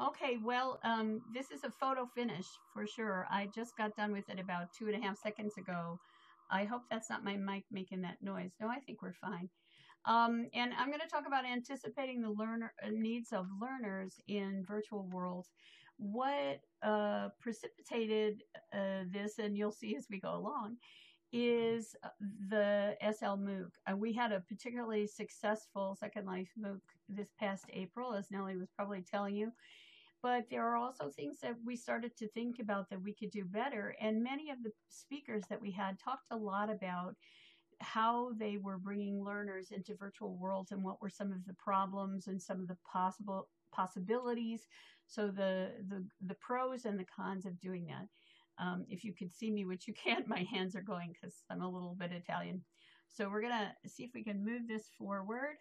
Okay, well, um, this is a photo finish for sure. I just got done with it about two and a half seconds ago. I hope that's not my mic making that noise. No, I think we're fine. Um, and I'm going to talk about anticipating the learner uh, needs of learners in virtual worlds. What uh, precipitated uh, this, and you'll see as we go along, is the SL MOOC. Uh, we had a particularly successful Second Life MOOC this past April, as Nellie was probably telling you. But there are also things that we started to think about that we could do better. And many of the speakers that we had talked a lot about how they were bringing learners into virtual worlds and what were some of the problems and some of the possible possibilities. So the the the pros and the cons of doing that. Um, if you could see me, which you can't, my hands are going because I'm a little bit Italian. So we're gonna see if we can move this forward.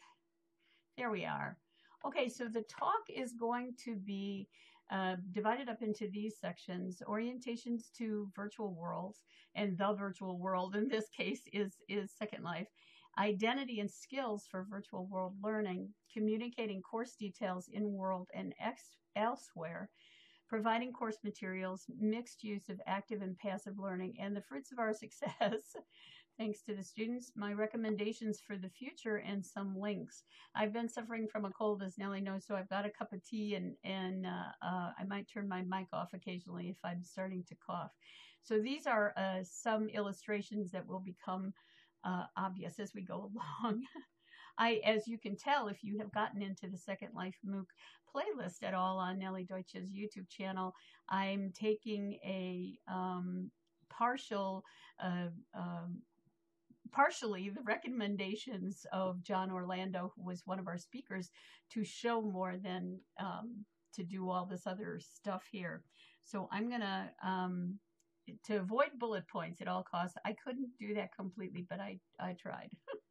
There we are. Okay, so the talk is going to be uh, divided up into these sections, orientations to virtual worlds, and the virtual world in this case is, is Second Life, identity and skills for virtual world learning, communicating course details in world and ex- elsewhere, providing course materials, mixed use of active and passive learning, and the fruits of our success. Thanks to the students, my recommendations for the future and some links. I've been suffering from a cold, as Nellie knows, so I've got a cup of tea and, and uh, uh, I might turn my mic off occasionally if I'm starting to cough. So these are uh, some illustrations that will become uh, obvious as we go along. I, as you can tell, if you have gotten into the Second Life MOOC playlist at all on Nellie Deutsch's YouTube channel, I'm taking a um, partial, uh, um, partially the recommendations of John Orlando, who was one of our speakers, to show more than um, to do all this other stuff here. So I'm gonna um, to avoid bullet points at all costs. I couldn't do that completely, but I I tried.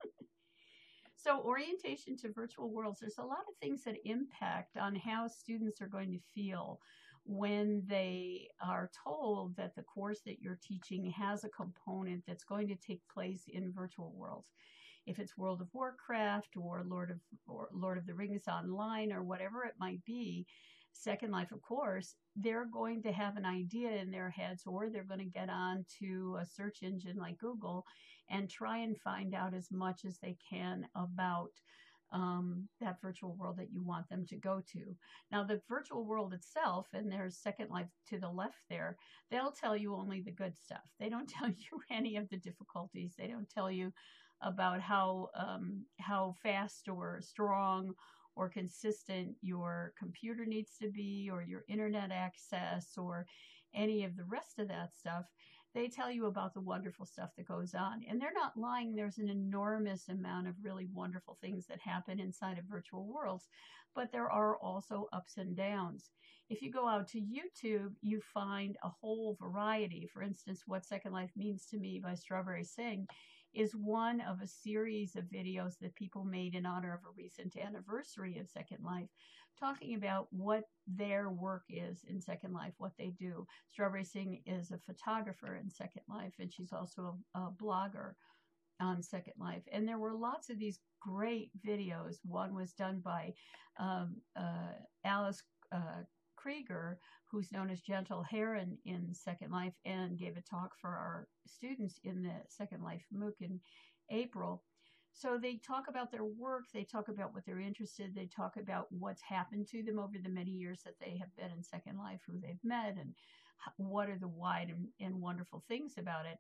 So, orientation to virtual worlds, there's a lot of things that impact on how students are going to feel when they are told that the course that you're teaching has a component that's going to take place in virtual worlds. If it's World of Warcraft or Lord of or Lord of the Rings online or whatever it might be, Second Life, of course, they're going to have an idea in their heads or they're going to get on to a search engine like Google and try and find out as much as they can about um, that virtual world that you want them to go to. Now, the virtual world itself, and there's Second Life to the left there, they'll tell you only the good stuff. They don't tell you any of the difficulties. They don't tell you about how um, how fast or strong or consistent your computer needs to be or your internet access or any of the rest of that stuff. They tell you about the wonderful stuff that goes on. And they're not lying. There's an enormous amount of really wonderful things that happen inside of virtual worlds, but there are also ups and downs. If you go out to YouTube, you find a whole variety. For instance, What Second Life Means to Me by Strawberry Singh is one of a series of videos that people made in honor of a recent anniversary of Second Life, talking about what their work is in Second Life, what they do. Strawberry Singh is a photographer in Second Life, and she's also a, a blogger on Second Life. And there were lots of these great videos. One was done by um, uh, Alice uh, Krueger, who's known as Gentle Heron in Second Life, and gave a talk for our students in the Second Life MOOC in April. So they talk about their work, they talk about what they're interested, they talk about what's happened to them over the many years that they have been in Second Life, who they've met, and what are the wide and, and wonderful things about it.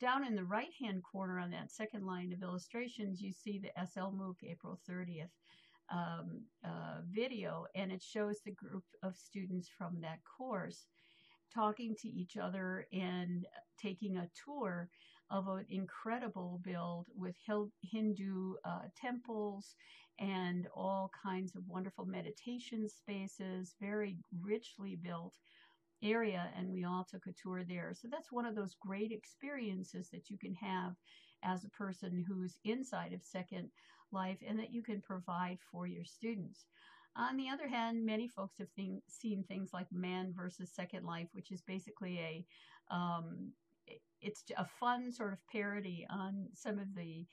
Down in the right hand corner on that second line of illustrations, you see the SL MOOC April 30th um, uh, video, and it shows the group of students from that course talking to each other and taking a tour of an incredible build with Hindu uh, temples and all kinds of wonderful meditation spaces, very richly built area. And we all took a tour there. So that's one of those great experiences that you can have as a person who's inside of Second Life and that you can provide for your students. On the other hand, many folks have seen things like Man versus Second Life, which is basically a um, it's a fun sort of parody on some of the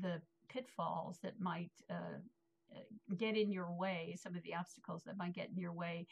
the pitfalls that might uh, get in your way, some of the obstacles that might get in your way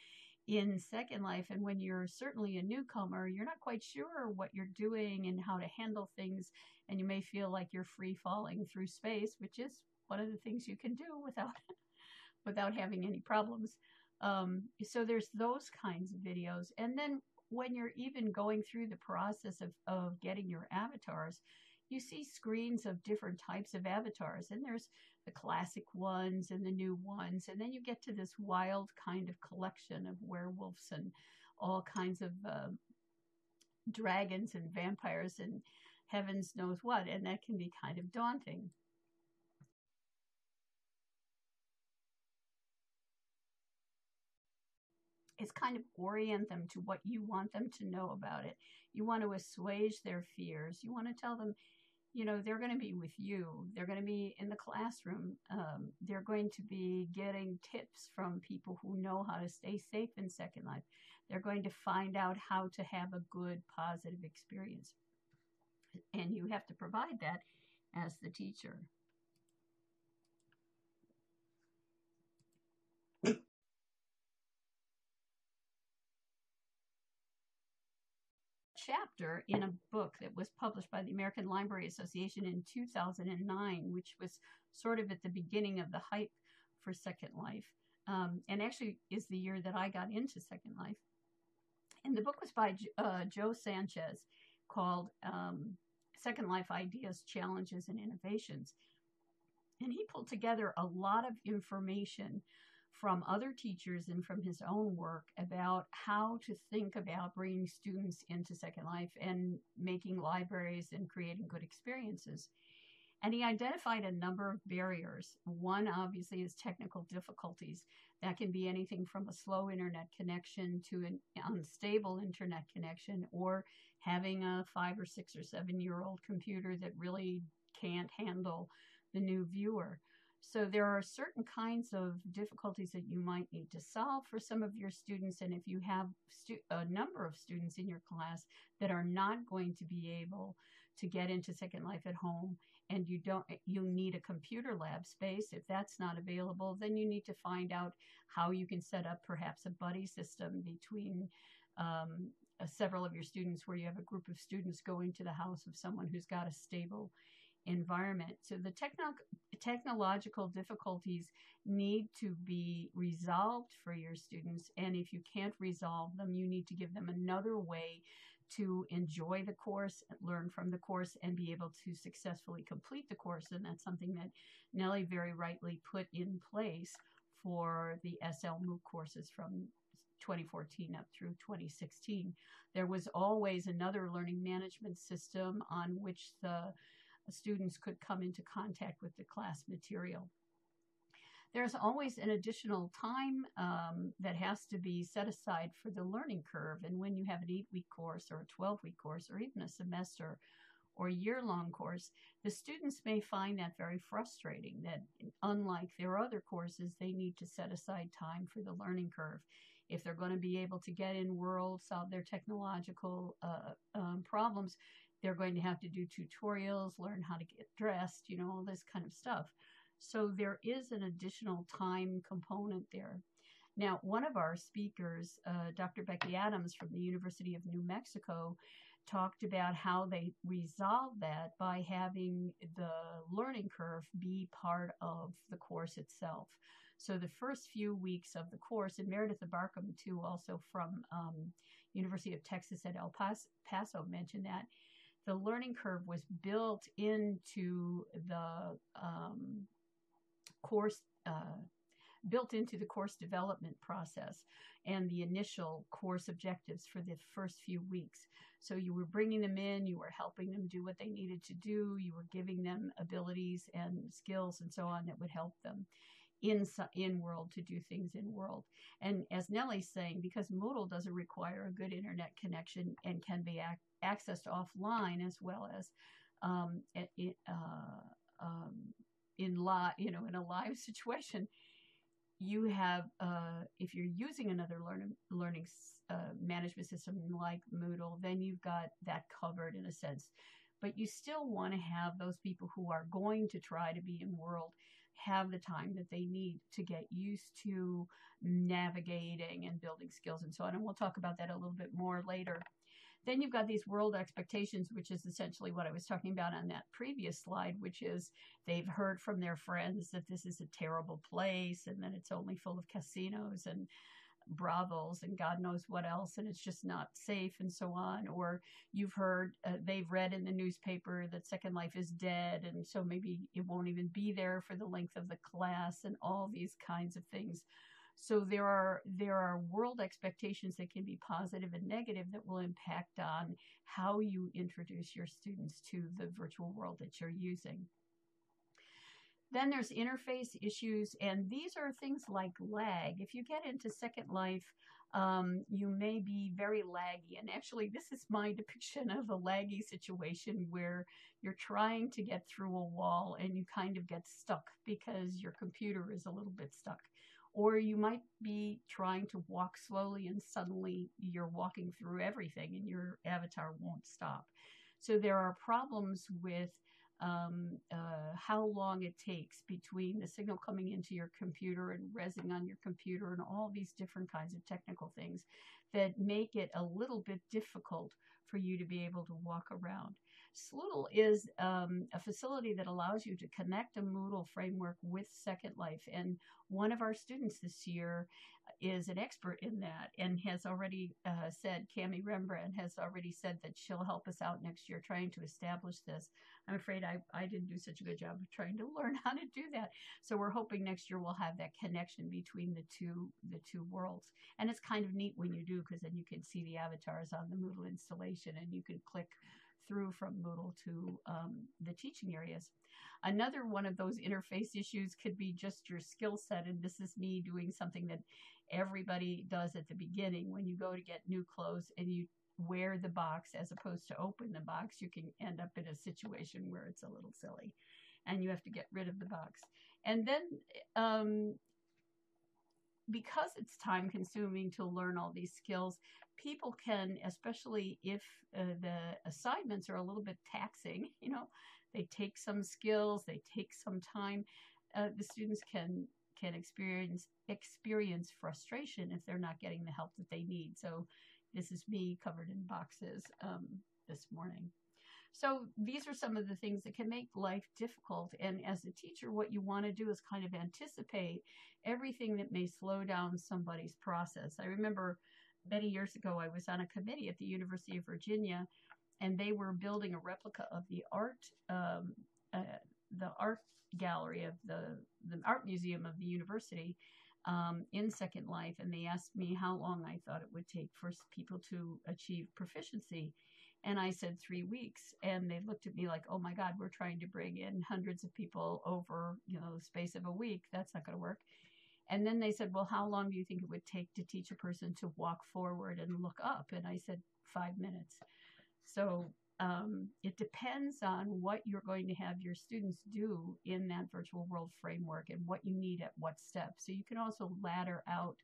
in Second Life. And when you're certainly a newcomer, you're not quite sure what you're doing and how to handle things. And you may feel like you're free falling through space, which is one of the things you can do without without having any problems. Um, so there's those kinds of videos. And then when you're even going through the process of, of getting your avatars, you see screens of different types of avatars. And there's the classic ones and the new ones. And then you get to this wild kind of collection of werewolves and all kinds of uh, dragons and vampires and heavens knows what. And that can be kind of daunting. Is kind of orient them to what you want them to know about it. You want to assuage their fears. You want to tell them, you know, they're going to be with you. They're going to be in the classroom. Um, they're going to be getting tips from people who know how to stay safe in Second Life. They're going to find out how to have a good, positive experience. And you have to provide that as the teacher. Chapter in a book that was published by the American Library Association in 2009, which was sort of at the beginning of the hype for Second Life, um, and actually is the year that I got into Second Life. And the book was by uh, Joe Sanchez called um, Second Life Ideas, Challenges, and Innovations. And he pulled together a lot of information from other teachers and from his own work about how to think about bringing students into Second Life and making libraries and creating good experiences. And he identified a number of barriers. One, obviously, is technical difficulties. That can be anything from a slow internet connection to an unstable internet connection or having a five or six or seven year old computer that really can't handle the new viewer. So there are certain kinds of difficulties that you might need to solve for some of your students. And if you have stu- a number of students in your class that are not going to be able to get into Second Life at home and you don't you need a computer lab space if that's not available then you need to find out how you can set up perhaps a buddy system between um, uh, several of your students where you have a group of students going to the house of someone who's got a stable environment. So the techno- technological difficulties need to be resolved for your students. And if you can't resolve them, you need to give them another way to enjoy the course, learn from the course, and be able to successfully complete the course. And that's something that Nellie very rightly put in place for the SL MOOC courses from 2014 up through 2016. There was always another learning management system on which the students could come into contact with the class material. There's always an additional time um, that has to be set aside for the learning curve. And when you have an eight week course or a 12 week course or even a semester or year long course, the students may find that very frustrating that unlike their other courses, they need to set aside time for the learning curve. If they're going to be able to get in world, solve their technological uh, um, problems, they're going to have to do tutorials, learn how to get dressed, you know, all this kind of stuff. So there is an additional time component there. Now, one of our speakers, uh, Dr. Becky Adams from the University of New Mexico, talked about how they resolve that by having the learning curve be part of the course itself. So the first few weeks of the course, and Meredith Barkham too, also from um, University of Texas at El Paso, mentioned that the learning curve was built into the um, course uh, built into the course development process and the initial course objectives for the first few weeks. So you were bringing them in, you were helping them do what they needed to do, you were giving them abilities and skills and so on that would help them in in world to do things in world. And as Nellie's saying, because Moodle doesn't require a good internet connection and can be ac- accessed offline as well as um, it, uh, um, in live, you know, in a live situation, you have uh, if you're using another learning learning uh, management system like Moodle, then you've got that covered in a sense. But you still want to have those people who are going to try to be in world have the time that they need to get used to navigating and building skills and so on. And we'll talk about that a little bit more later. Then you've got these world expectations, which is essentially what I was talking about on that previous slide, which is they've heard from their friends that this is a terrible place and that it's only full of casinos and brothels and God knows what else, and it's just not safe and so on. Or you've heard, uh, they've read in the newspaper that Second Life is dead, and so maybe it won't even be there for the length of the class, and all these kinds of things. So there are there are world expectations that can be positive and negative that will impact on how you introduce your students to the virtual world that you're using. Then there's interface issues, and these are things like lag. If you get into Second Life, um, you may be very laggy. And actually, this is my depiction of a laggy situation where you're trying to get through a wall and you kind of get stuck because your computer is a little bit stuck. Or you might be trying to walk slowly and suddenly you're walking through everything and your avatar won't stop. So there are problems with um, uh, how long it takes between the signal coming into your computer and rezzing on your computer and all these different kinds of technical things that make it a little bit difficult for you to be able to walk around. Sloodle is um, a facility that allows you to connect a Moodle framework with Second Life. And one of our students this year is an expert in that and has already uh, said, Cami Rembrandt has already said that she'll help us out next year trying to establish this. I'm afraid I, I didn't do such a good job of trying to learn how to do that. So we're hoping next year we'll have that connection between the two the two worlds. And it's kind of neat when you do because then you can see the avatars on the Moodle installation and you can click through from Moodle to um, the teaching areas. Another one of those interface issues could be just your skill set. And this is me doing something that everybody does at the beginning. When you go to get new clothes and you wear the box as opposed to open the box, you can end up in a situation where it's a little silly and you have to get rid of the box. And then um, because it's time consuming to learn all these skills, people can, especially if uh, the assignments are a little bit taxing, you know, they take some skills, they take some time, uh, the students can can experience experience frustration if they're not getting the help that they need. So this is me covered in boxes um, this morning. So these are some of the things that can make life difficult. And as a teacher, what you want to do is kind of anticipate everything that may slow down somebody's process. I remember many years ago, I was on a committee at the University of Virginia, and they were building a replica of the art, um, uh, the art gallery of the the art museum of the university um, in Second Life, and they asked me how long I thought it would take for people to achieve proficiency. And I said three weeks. And they looked at me like, oh my God, we're trying to bring in hundreds of people over, you know, the space of a week. That's not going to work. And then they said, well, how long do you think it would take to teach a person to walk forward and look up? And I said, five minutes. So um, it depends on what you're going to have your students do in that virtual world framework and what you need at what step. So you can also ladder out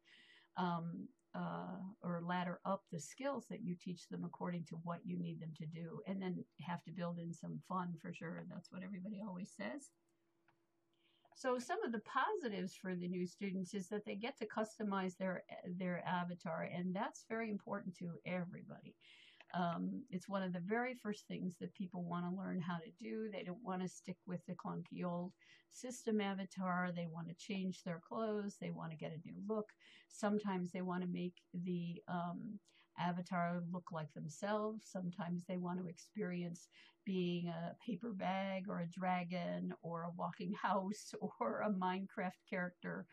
um, uh, or ladder up the skills that you teach them according to what you need them to do, and then have to build in some fun for sure. That's what everybody always says. So some of the positives for the new students is that they get to customize their their avatar, and that's very important to everybody. Um, it's one of the very first things that people want to learn how to do. They don't want to stick with the clunky old system avatar. They want to change their clothes. They want to get a new look. Sometimes they want to make the um, avatar look like themselves. Sometimes they want to experience being a paper bag or a dragon or a walking house or a Minecraft character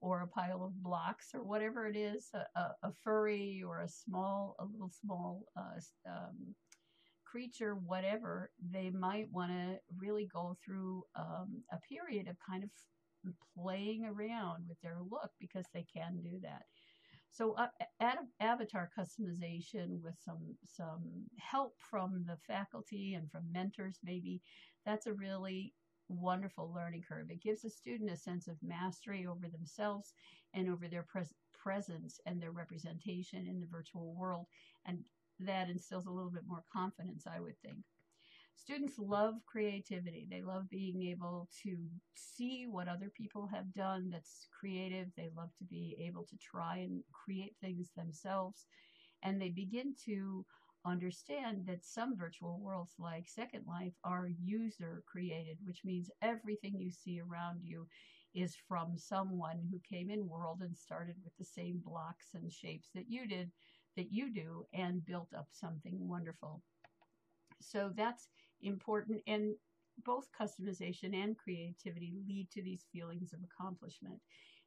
or a pile of blocks or whatever it is, a, a, a furry or a small, a little small uh, um, creature, whatever, they might want to really go through um, a period of kind of playing around with their look because they can do that. So uh, avatar customization with some some help from the faculty and from mentors maybe that's a really wonderful learning curve. It gives a student a sense of mastery over themselves and over their pres- presence and their representation in the virtual world. And that instills a little bit more confidence, I would think. students love creativity. They love being able to see what other people have done that's creative. They love to be able to try and create things themselves. And they begin to understand that some virtual worlds like Second Life are user created, which means everything you see around you is from someone who came in world and started with the same blocks and shapes that you did that you do and built up something wonderful. So that's important and both customization and creativity lead to these feelings of accomplishment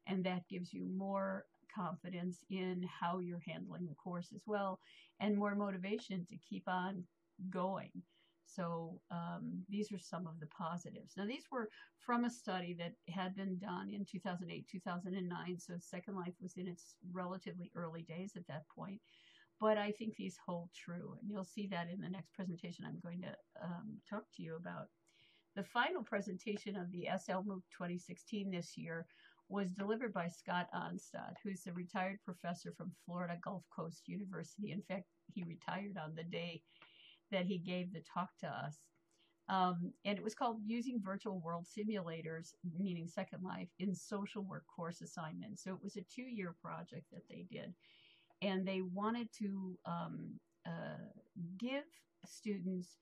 and that gives you more confidence in how you're handling the course as well and more motivation to keep on going. So um, these are some of the positives. Now, these were from a study that had been done in 2008, 2009. So Second Life was in its relatively early days at that point. But I think these hold true. And you'll see that in the next presentation I'm going to um, talk to you about. The final presentation of the SL MOOC 2016 this year was delivered by Scott Onstad, who's a retired professor from Florida Gulf Coast University. In fact, he retired on the day that he gave the talk to us. Um, and it was called Using Virtual World Simulators, meaning Second Life, in Social Work Course Assignments. So it was a two year project that they did. And they wanted to um, uh, give students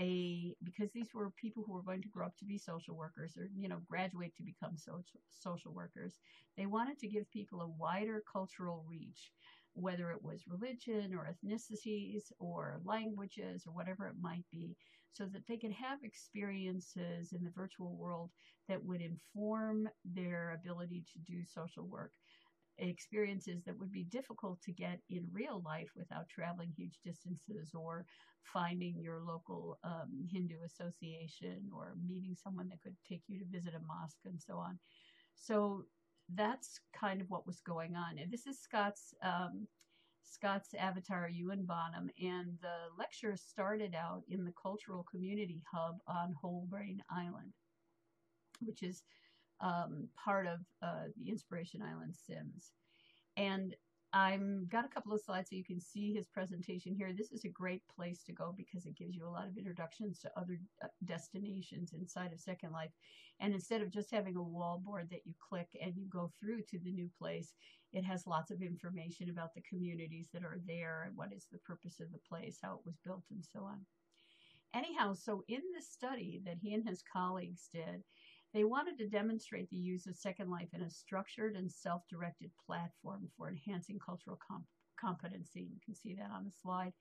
a because these were people who were going to grow up to be social workers or you know graduate to become social social workers they wanted to give people a wider cultural reach whether it was religion or ethnicities or languages or whatever it might be so that they could have experiences in the virtual world that would inform their ability to do social work experiences that would be difficult to get in real life without traveling huge distances or finding your local um, Hindu association or meeting someone that could take you to visit a mosque and so on. So that's kind of what was going on. And this is Scott's um, Scott's avatar, Ewan Bonham, and the lecture started out in the Cultural Community Hub on Whole Brain Island, which is um, part of uh, the Inspiration Island Sims. And I've got a couple of slides so you can see his presentation here. This is a great place to go because it gives you a lot of introductions to other uh, destinations inside of Second Life. And instead of just having a wall board that you click and you go through to the new place, it has lots of information about the communities that are there and what is the purpose of the place, how it was built, and so on. Anyhow, so in this study that he and his colleagues did, they wanted to demonstrate the use of Second Life in a structured and self-directed platform for enhancing cultural comp competency. You can see that on the slide.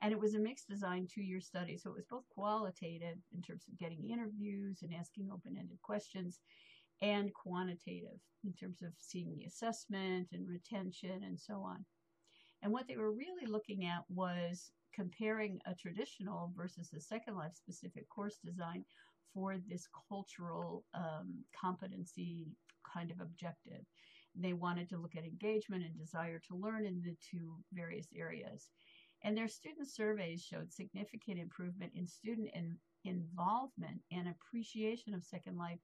And it was a mixed design two-year study. So it was both qualitative in terms of getting interviews and asking open-ended questions and quantitative in terms of seeing the assessment and retention and so on. And what they were really looking at was comparing a traditional versus a Second Life specific course design for this cultural um, competency kind of objective. They wanted to look at engagement and desire to learn in the two various areas. And their student surveys showed significant improvement in student in, involvement and appreciation of Second Life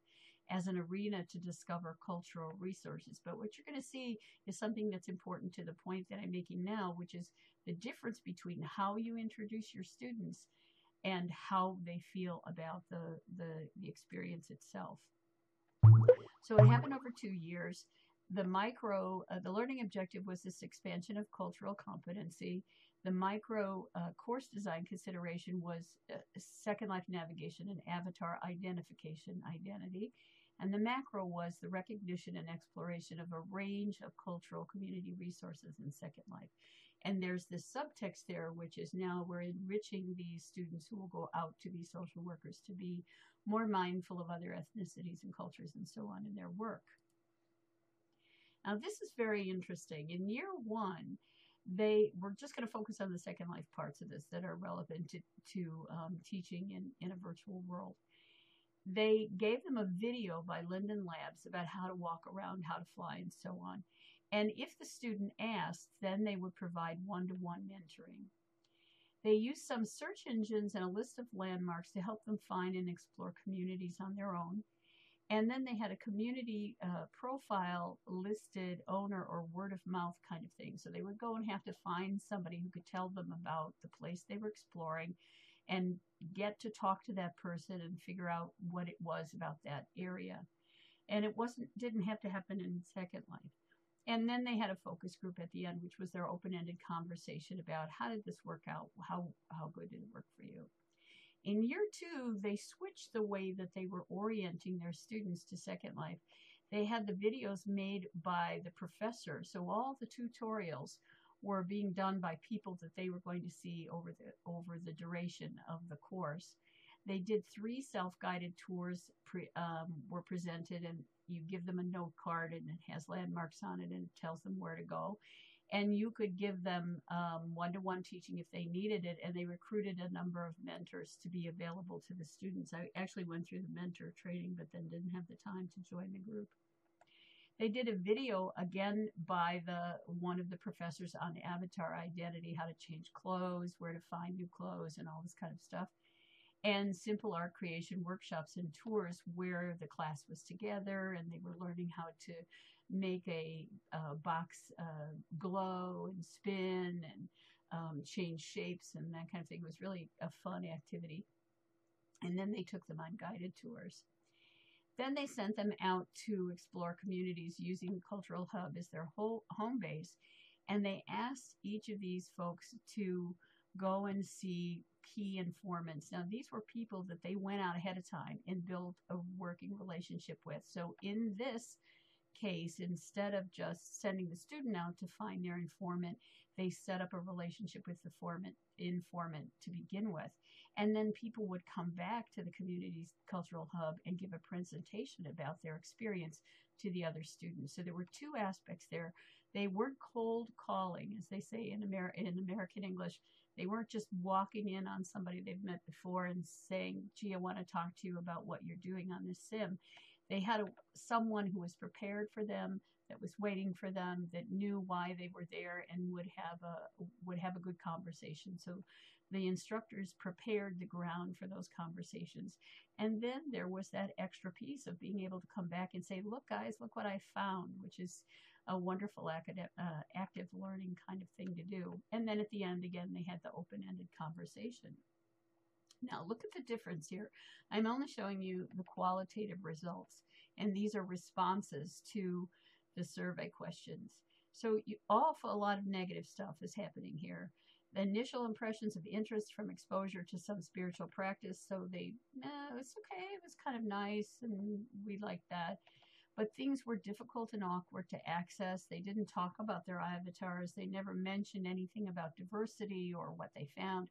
as an arena to discover cultural resources. But what you're going to see is something that's important to the point that I'm making now, which is the difference between how you introduce your students and how they feel about the, the, the experience itself. So it happened over two years. The micro, uh, the learning objective was this expansion of cultural competency. The micro uh, course design consideration was uh, Second Life navigation and avatar identification identity. And the macro was the recognition and exploration of a range of cultural community resources in Second Life. And there's this subtext there, which is now we're enriching these students who will go out to be social workers to be more mindful of other ethnicities and cultures and so on in their work. Now, this is very interesting. In year one, they we're just going to focus on the second life parts of this that are relevant to, to um, teaching in, in a virtual world. They gave them a video by Linden Labs about how to walk around, how to fly, and so on. And if the student asked, then they would provide one-to-one mentoring. They used some search engines and a list of landmarks to help them find and explore communities on their own. And then they had a community uh, profile listed owner or word of mouth kind of thing. So they would go and have to find somebody who could tell them about the place they were exploring and get to talk to that person and figure out what it was about that area. And it wasn't didn't have to happen in Second Life. And then they had a focus group at the end, which was their open-ended conversation about how did this work out? How how good did it work for you? In year two, they switched the way that they were orienting their students to Second Life. They had the videos made by the professor, so all the tutorials were being done by people that they were going to see over the over the duration of the course. They did three self-guided tours pre, um, were presented, and you give them a note card, and it has landmarks on it, and it tells them where to go. And you could give them um, one-to-one teaching if they needed it, and they recruited a number of mentors to be available to the students. I actually went through the mentor training, but then didn't have the time to join the group. They did a video again by the one of the professors on avatar identity, how to change clothes, where to find new clothes, and all this kind of stuff. And simple art creation workshops and tours where the class was together and they were learning how to make a, a box uh, glow and spin and um, change shapes and that kind of thing. It was really a fun activity. And then they took them on guided tours. Then they sent them out to explore communities using Cultural Hub as their whole home base. And they asked each of these folks to go and see key informants. Now, these were people that they went out ahead of time and built a working relationship with. So, in this case, instead of just sending the student out to find their informant, they set up a relationship with the formant, informant to begin with. And then people would come back to the community's cultural hub and give a presentation about their experience to the other students. So there were two aspects there. They weren't cold calling, as they say in, Amer- in American English. They weren't just walking in on somebody they've met before and saying, gee, I want to talk to you about what you're doing on this sim. They had a, someone who was prepared for them, that was waiting for them, that knew why they were there, and would have a would have a good conversation. So the instructors prepared the ground for those conversations. And then there was that extra piece of being able to come back and say, look, guys, look what I found, which is a wonderful academic, uh, active learning kind of thing to do. And then at the end, again, they had the open ended conversation. Now, look at the difference here. I'm only showing you the qualitative results, and these are responses to the survey questions. So, you, awful a lot of negative stuff is happening here. The initial impressions of interest from exposure to some spiritual practice. So they, no, it's okay. It was kind of nice, and we like that. But things were difficult and awkward to access. They didn't talk about their avatars. They never mentioned anything about diversity or what they found.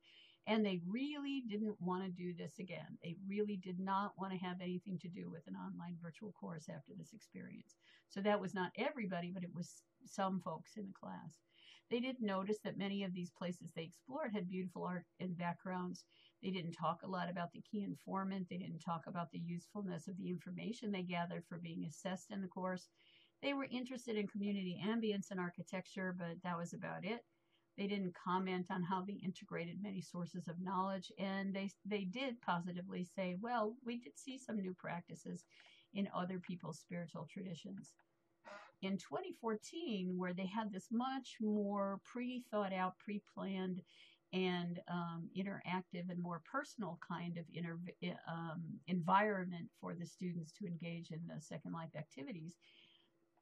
And they really didn't want to do this again. They really did not want to have anything to do with an online virtual course after this experience. So that was not everybody, but it was some folks in the class. They did notice that many of these places they explored had beautiful art and backgrounds. They didn't talk a lot about the key informant. They didn't talk about the usefulness of the information they gathered for being assessed in the course. They were interested in community ambience and architecture, but that was about it. They didn't comment on how they integrated many sources of knowledge, and they they did positively say, "Well, we did see some new practices in other people's spiritual traditions." In 2014, where they had this much more pre-thought out, pre-planned, and um, interactive and more personal kind of inter- um, environment for the students to engage in the Second Life activities,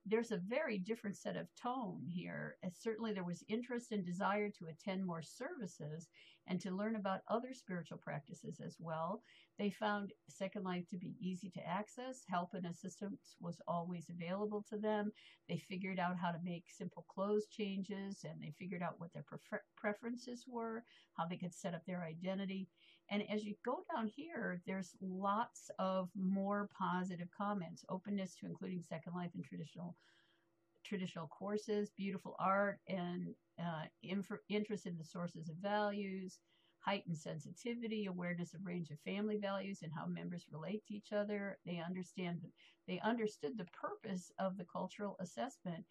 there's a very different set of tone here. As certainly, there was interest and desire to attend more services and to learn about other spiritual practices as well. They found Second Life to be easy to access. Help and assistance was always available to them. They figured out how to make simple clothes changes and they figured out what their prefer- preferences were, how they could set up their identity. And as you go down here, there's lots of more positive comments, openness to including Second Life and traditional traditional courses, beautiful art, and uh, inf- interest in the sources of values, heightened sensitivity, awareness of range of family values and how members relate to each other. They understand they understood the purpose of the cultural assessment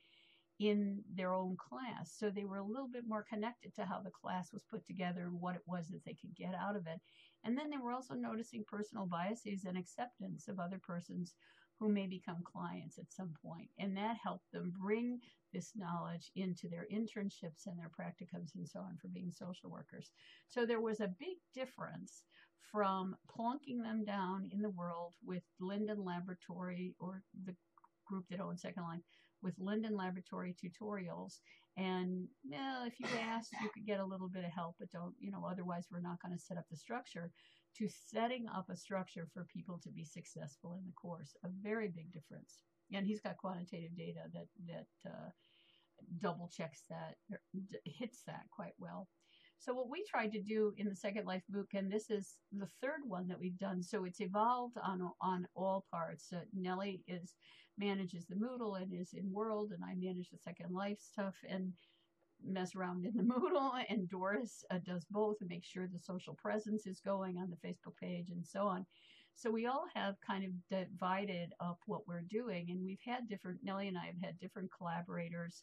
in their own class. So they were a little bit more connected to how the class was put together and what it was that they could get out of it. And then they were also noticing personal biases and acceptance of other persons who may become clients at some point. And that helped them bring this knowledge into their internships and their practicums and so on for being social workers. So there was a big difference from plunking them down in the world with Linden Laboratory or the group that owns Second Life with Linden Laboratory tutorials. And well, if you asked, you could get a little bit of help, but don't, you know, otherwise we're not going to set up the structure to setting up a structure for people to be successful in the course. A very big difference. And he's got quantitative data that, that uh, double checks that, hits that quite well. So what we tried to do in the Second Life MOOC, and this is the third one that we've done, so it's evolved on on all parts. Uh, is manages the Moodle and is in World, and I manage the Second Life stuff and mess around in the Moodle. And Doris uh, does both and makes sure the social presence is going on the Facebook page and so on. So we all have kind of divided up what we're doing, and we've had different. Nellie and I have had different collaborators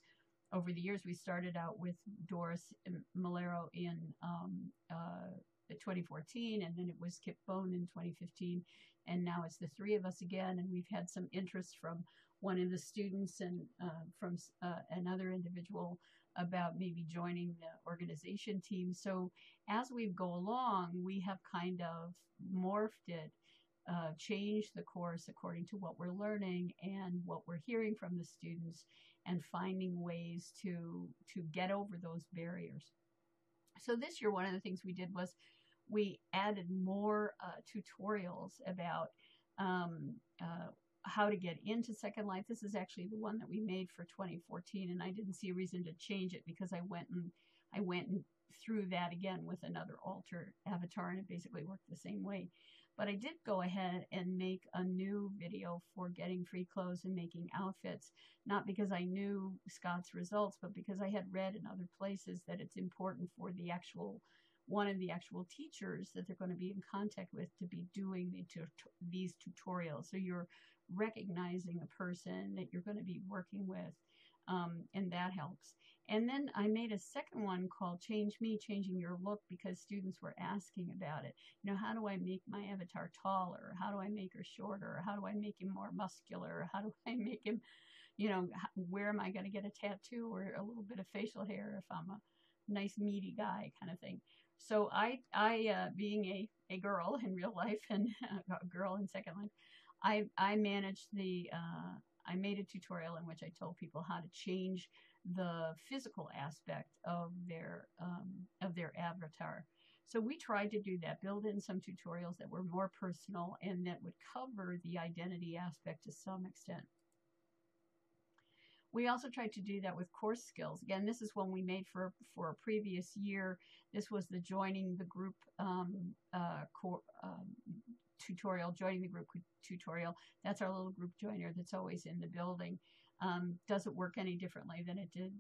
over the years. We started out with Doris Molero in um, uh, 2014, and then it was Kip Bone in 2015, and now it's the three of us again. And we've had some interest from one of the students and uh, from uh, another individual about maybe joining the organization team. So as we go along, we have kind of morphed it, uh, changed the course according to what we're learning and what we're hearing from the students, and finding ways to to get over those barriers. So this year, one of the things we did was we added more uh, tutorials about um, uh, how to get into Second Life. This is actually the one that we made for 2014, and I didn't see a reason to change it because I went and I went and through that again with another alter avatar, and it basically worked the same way. But I did go ahead and make a new video for getting free clothes and making outfits, not because I knew Scott's results, but because I had read in other places that it's important for the actual one of the actual teachers that they're going to be in contact with to be doing the these tutorials. So you're recognizing a person that you're going to be working with, um, and that helps. And then I made a second one called Change Me, Changing Your Look, because students were asking about it. You know, how do I make my avatar taller? How do I make her shorter? How do I make him more muscular? How do I make him, you know, where am I going to get a tattoo or a little bit of facial hair if I'm a nice meaty guy kind of thing. So I, I uh, being a, a girl in real life and a girl in Second Life, I, I managed the, uh, I made a tutorial in which I told people how to change the physical aspect of their um, of their avatar. So we tried to do that, build in some tutorials that were more personal and that would cover the identity aspect to some extent. We also tried to do that with course skills. Again, this is one we made for, for a previous year. This was the joining the group um, uh, um, tutorial, joining the group tutorial. That's our little group joiner that's always in the building um, doesn't work any differently than it did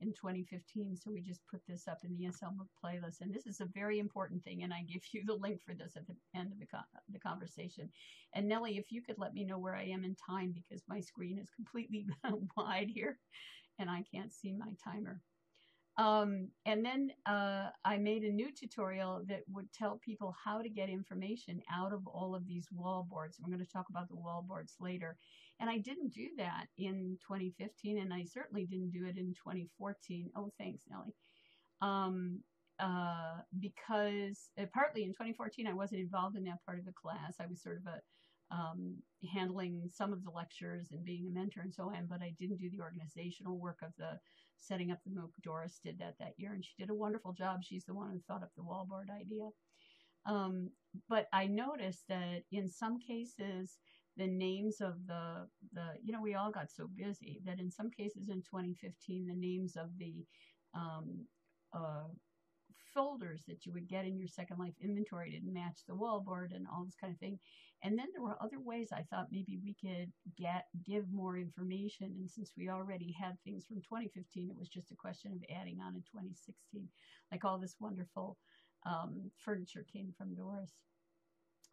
in 2015. So we just put this up in the ESL playlist. And this is a very important thing. And I give you the link for this at the end of the, the conversation. And Nellie, if you could let me know where I am in time because my screen is completely wide here and I can't see my timer. Um, and then uh, I made a new tutorial that would tell people how to get information out of all of these wall boards. We're going to talk about the wall boards later. And I didn't do that in 2015, and I certainly didn't do it in 2014. Oh, thanks, Nellie. Um, uh, because uh, partly in 2014 I wasn't involved in that part of the class. I was sort of a um, handling some of the lectures and being a mentor and so on, but I didn't do the organizational work of the setting up the MOOC. Doris did that that year, and she did a wonderful job. She's the one who thought up the wallboard idea. Um, but I noticed that in some cases, the names of the the you know we all got so busy that in some cases in 2015 the names of the um, uh, folders that you would get in your Second Life inventory didn't match the wallboard and all this kind of thing. And then there were other ways I thought maybe we could get give more information. And since we already had things from 2015, it was just a question of adding on in 2016. Like all this wonderful um, furniture came from Doris.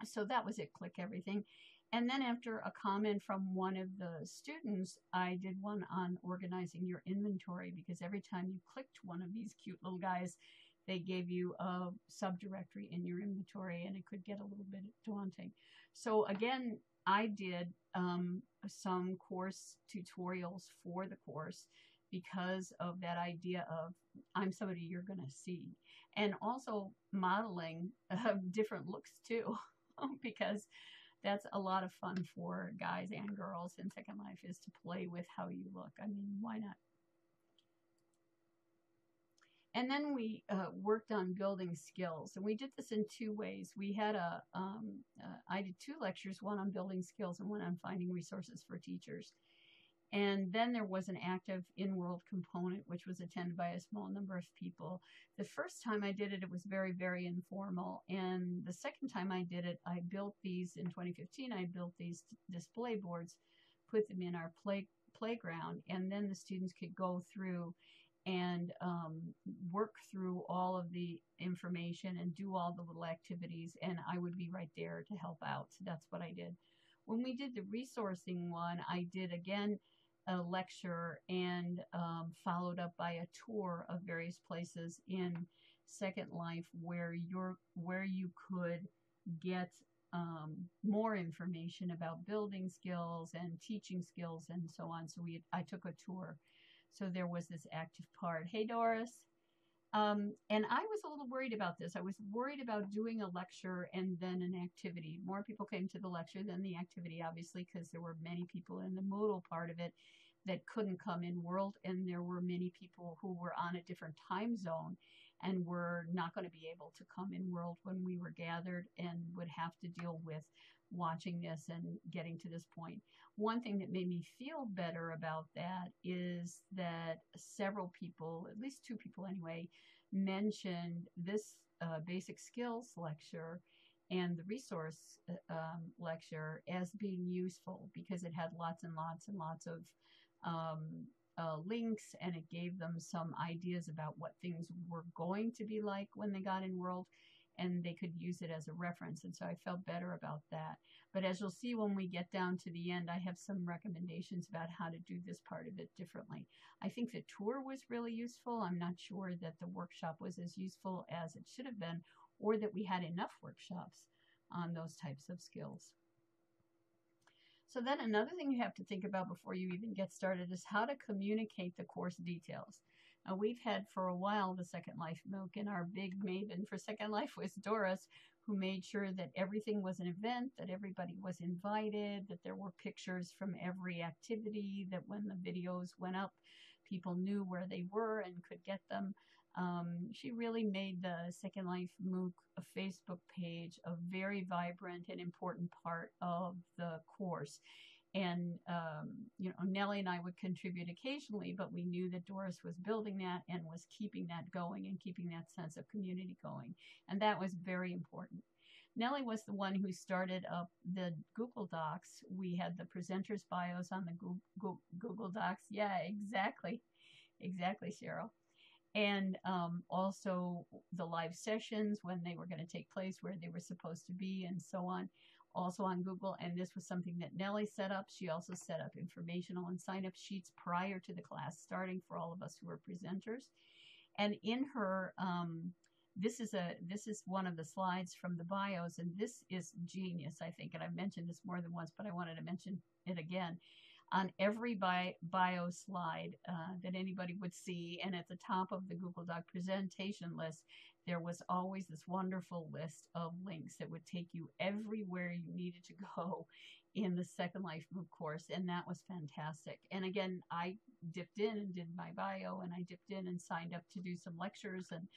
So that was it, click everything. And then after a comment from one of the students, I did one on organizing your inventory because every time you clicked one of these cute little guys, they gave you a subdirectory in your inventory and it could get a little bit daunting. So again, I did um, some course tutorials for the course because of that idea of I'm somebody you're going to see. And also modeling uh, different looks too, because that's a lot of fun for guys and girls in Second Life is to play with how you look. I mean, why not? And then we uh, worked on building skills, and we did this in two ways. We had a, um, uh, I did two lectures, one on building skills and one on finding resources for teachers. And then there was an active in world component, which was attended by a small number of people. The first time I did it, it was very, very informal. And the second time I did it, I built these in 2015. I built these display boards, put them in our play, playground, and then the students could go through and um, work through all of the information and do all the little activities. And I would be right there to help out. So that's what I did. When we did the resourcing one, I did again a lecture and um, followed up by a tour of various places in Second Life where you're where you could get um, more information about building skills and teaching skills and so on. So we I took a tour. So there was this active part. Hey Doris. Um, and I was a little worried about this. I was worried about doing a lecture and then an activity. More people came to the lecture than the activity, obviously, because there were many people in the Moodle part of it that couldn't come in world, and there were many people who were on a different time zone and were not going to be able to come in world when we were gathered and would have to deal with watching this and getting to this point. One thing that made me feel better about that is that several people, at least two people anyway, mentioned this uh, basic skills lecture and the resource uh, um, lecture as being useful because it had lots and lots and lots of um, uh, links and it gave them some ideas about what things were going to be like when they got in world and they could use it as a reference. And so I felt better about that. But as you'll see when we get down to the end, I have some recommendations about how to do this part of it differently. I think the tour was really useful. I'm not sure that the workshop was as useful as it should have been, or that we had enough workshops on those types of skills. So then another thing you have to think about before you even get started is how to communicate the course details. Now, we've had for a while the Second Life MOOC, and our big maven for Second Life was Doris, who made sure that everything was an event, that everybody was invited, that there were pictures from every activity, that when the videos went up, people knew where they were and could get them. Um, she really made the Second Life MOOC a Facebook page a very vibrant and important part of the course. And, um, you know, Nellie and I would contribute occasionally, but we knew that Doris was building that and was keeping that going and keeping that sense of community going. And that was very important. Nellie was the one who started up the Google Docs. We had the presenters' bios on the Google Docs. Yeah, exactly. Exactly, Cheryl. And um, also the live sessions when they were going to take place, where they were supposed to be, and so on also on Google, and this was something that Nellie set up. She also set up informational and sign up sheets prior to the class starting for all of us who were presenters. And in her, um, this is a this is one of the slides from the bios, and this is genius, I think. And I've mentioned this more than once, but I wanted to mention it again on every bio, bio slide uh, that anybody would see. And at the top of the Google Doc presentation list, there was always this wonderful list of links that would take you everywhere you needed to go in the Second Life MOOC course. And that was fantastic. And again, I dipped in and did my bio, and I dipped in and signed up to do some lectures and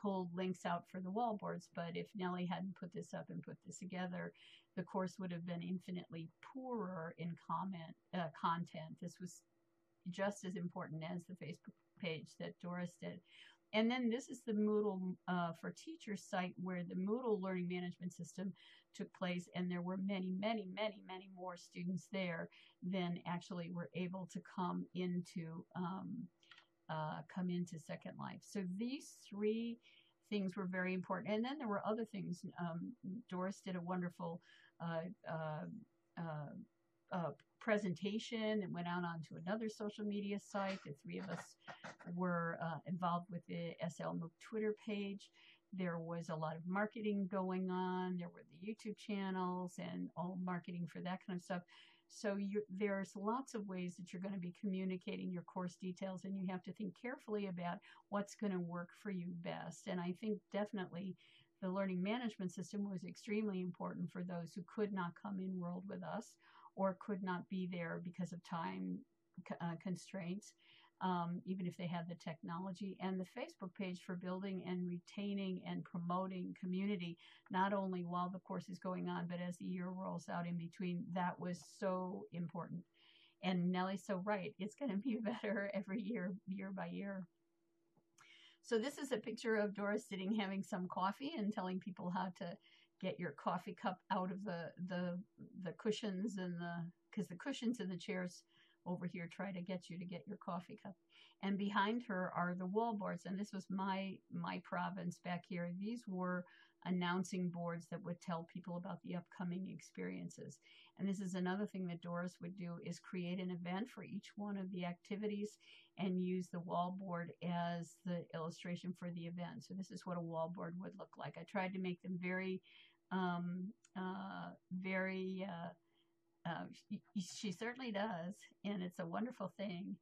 pulled links out for the wallboards. But if Nellie hadn't put this up and put this together, the course would have been infinitely poorer in comment uh, content. This was just as important as the Facebook page that Doris did. And then this is the Moodle uh, for Teachers site where the Moodle Learning Management System took place, and there were many, many, many, many more students there than actually were able to come into um, uh, come into Second Life. So these three things were very important, and then there were other things. Um, Doris did a wonderful uh, uh, uh presentation and went out onto another social media site. The three of us were uh, involved with the SL MOOC Twitter page. there was a lot of marketing going on. There were the YouTube channels and all marketing for that kind of stuff. So you there's lots of ways that you're going to be communicating your course details, and you have to think carefully about what's going to work for you best. And I think definitely the learning management system was extremely important for those who could not come in world with us or could not be there because of time uh, constraints um, even if they had the technology, and the Facebook page for building and retaining and promoting community, not only while the course is going on, but as the year rolls out in between. That was so important. And Nellie's so right. It's going to be better every year, year by year. So this is a picture of Doris sitting having some coffee and telling people how to get your coffee cup out of the the the cushions and the because the cushions in the chairs over here try to get you to get your coffee cup. And behind her are the wall boards. And this was my my province back here. These were announcing boards that would tell people about the upcoming experiences. And this is another thing that Doris would do is create an event for each one of the activities and use the wall board as the illustration for the event. So this is what a wall board would look like. I tried to make them very, um, uh, very uh, um, she, she, certainly does, and it's a wonderful thing.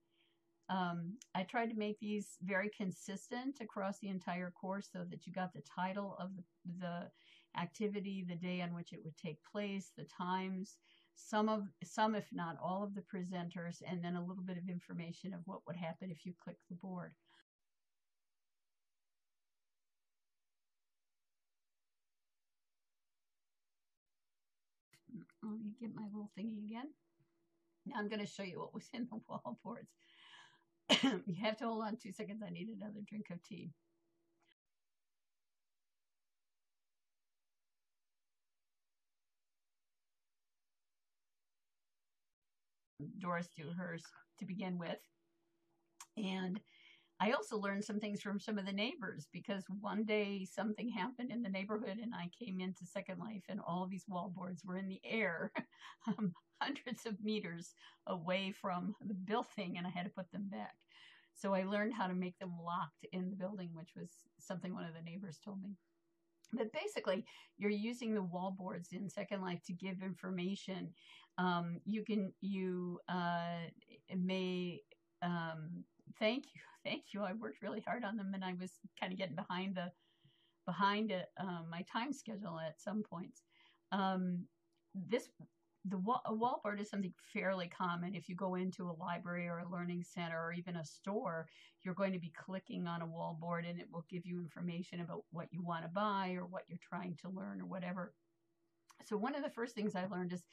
Um, I tried to make these very consistent across the entire course so that you got the title of the, the activity, the day on which it would take place, the times, some of some if not all of the presenters, and then a little bit of information of what would happen if you click the board. Let me get my little thingy again. Now I'm going to show you what was in the wall boards. you have to hold on two seconds. I need another drink of tea. Doris do hers to begin with. And I also learned some things from some of the neighbors because one day something happened in the neighborhood and I came into Second Life and all these wall boards were in the air, um, hundreds of meters away from the building, and I had to put them back. So I learned how to make them locked in the building, which was something one of the neighbors told me. But basically, you're using the wall boards in Second Life to give information. Um, you can you uh, may um, thank you thank you. I worked really hard on them, and I was kind of getting behind the behind um, my time schedule at some points. Um, this the wall, wall board is something fairly common. If you go into a library or a learning center or even a store, you're going to be clicking on a wall board, and it will give you information about what you want to buy or what you're trying to learn or whatever. So one of the first things I learned is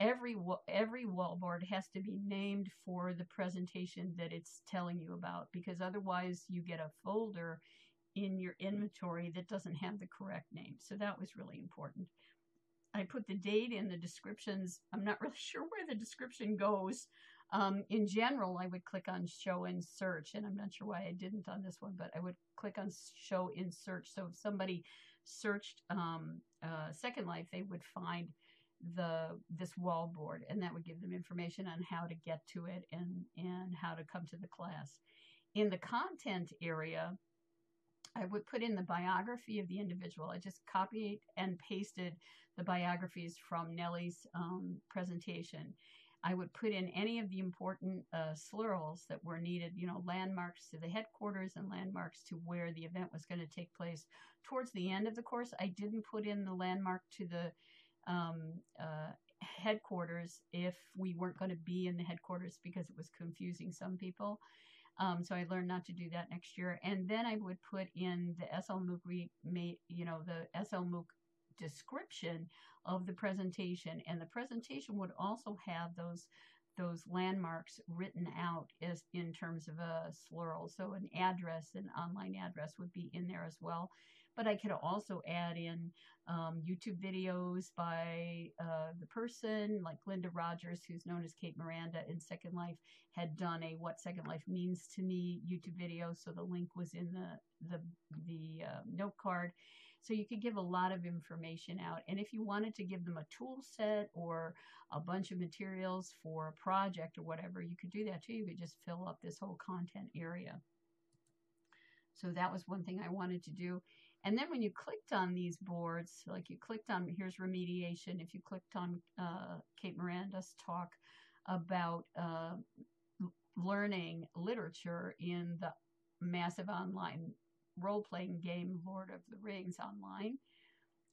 every every wallboard has to be named for the presentation that it's telling you about because otherwise you get a folder in your inventory that doesn't have the correct name. So that was really important. I put the date in the descriptions. I'm not really sure where the description goes. Um, in general, I would click on show in search, and I'm not sure why I didn't on this one, but I would click on show in search. So if somebody searched um, uh, Second Life, they would find the this wall board and that would give them information on how to get to it and and how to come to the class. In the content area i would put in the biography of the individual. I just copied and pasted the biographies from nellie's um, presentation. I would put in any of the important uh, slurls that were needed you know landmarks to the headquarters and landmarks to where the event was going to take place. Towards the end of the course i didn't put in the landmark to the um, uh, headquarters if we weren't going to be in the headquarters because it was confusing some people. Um, so I learned not to do that next year. And then I would put in the SLMOOC, you know, the SLMOOC description of the presentation. And the presentation would also have those those landmarks written out as in terms of a slurl. So an address, an online address would be in there as well but I could also add in um, YouTube videos by uh, the person, like Linda Rogers, who's known as Kate Miranda in Second Life, had done a "What Second Life Means to Me" YouTube video, so the link was in the the the uh, note card. So you could give a lot of information out, and if you wanted to give them a tool set or a bunch of materials for a project or whatever, you could do that too. You could just fill up this whole content area. So that was one thing I wanted to do. And then when you clicked on these boards, like you clicked on, here's remediation, if you clicked on uh, Kate Miranda's talk about uh, learning literature in the massive online role playing game Lord of the Rings online,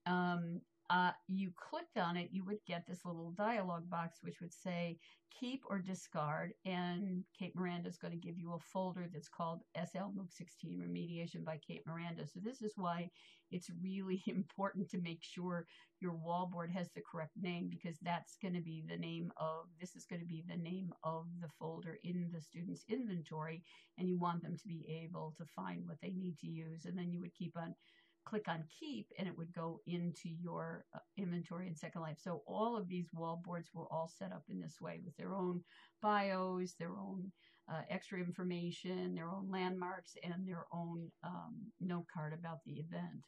um, uh, you clicked on it, you would get this little dialog box which would say keep or discard. And Kate Miranda is going to give you a folder that's called SL MOOC 16 Remediation by Kate Miranda. So, this is why it's really important to make sure your wall board has the correct name because that's going to be the name of this is going to be the name of the folder in the student's inventory. And you want them to be able to find what they need to use. And then you would keep on click on keep and it would go into your uh, inventory in Second Life. So all of these wall boards were all set up in this way with their own bios, their own uh, extra information, their own landmarks, and their own um, note card about the event.